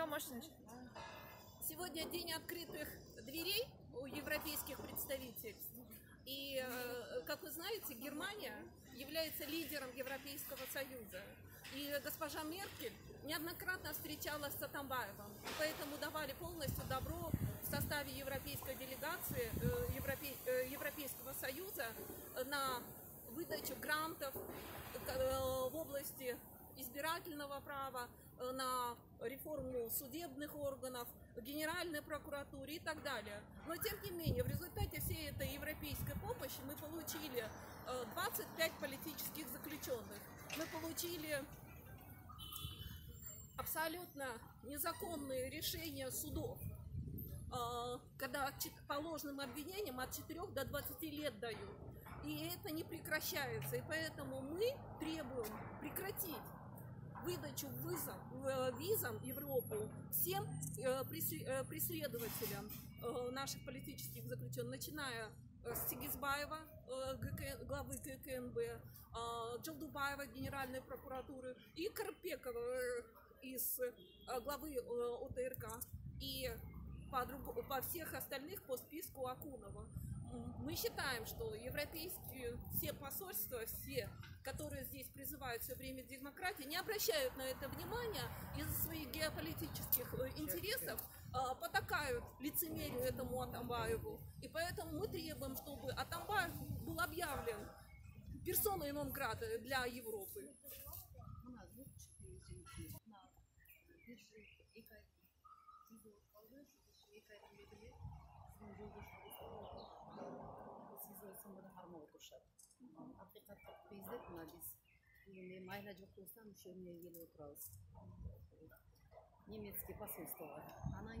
Все, можете начать. Сегодня день открытых дверей у европейских представительств. И, э, как вы знаете, Германия является лидером Европейского Союза. И госпожа Меркель неоднократно встречалась с Атамбаевым. Поэтому давали полностью добро в составе европейской делегации э, Европе- э, Европейского Союза на выдачу грантов в области избирательного права, на реформу судебных органов, Генеральной прокуратуре и так далее. Но тем не менее, в результате всей этой европейской помощи мы получили э, 25 политических заключенных. Мы получили абсолютно незаконные решения судов, э, когда по ложным обвинениям от 4 до 20 лет дают. И это не прекращается. И поэтому мы требуем выдачу вызов, э, визам в Европу всем э, э, преследователям наших политических заключенных, начиная с Сигизбаева, главы ГКНБ, Джалдубаева, Генеральной прокуратуры, и Карпекова из главы ОТРК, и по, другу- по всех остальных по списку Акунова. Мы считаем, что европейские все посольства, все, которые здесь призывают все время к демократии, не обращают на это внимания из-за своих геополитических э, интересов, э, потакают лицемерию этому Атамбаеву. И поэтому мы требуем, чтобы Атамбаев был объявлен персоной нон-грата для Европы. Buna bu escola, biz жоқ болса мүшеммен келіп немецкий посольствоға анан